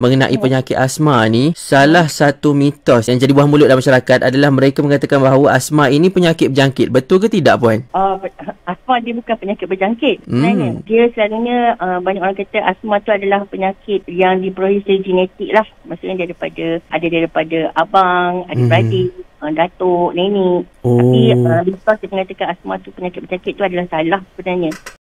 mengenai oh. penyakit asma ni salah satu mitos yang jadi buah mulut dalam masyarakat adalah mereka mengatakan bahawa asma ini penyakit berjangkit betul ke tidak puan uh, asma dia bukan penyakit berjangkit hmm. Kan? dia selalunya uh, banyak orang kata asma tu adalah penyakit yang diperoleh secara genetik lah maksudnya daripada ada daripada abang adik-beradik hmm. uh, ah, Datuk, nenek. Oh. Tapi uh, mitos dia mengatakan asma tu penyakit berjangkit tu adalah salah sebenarnya.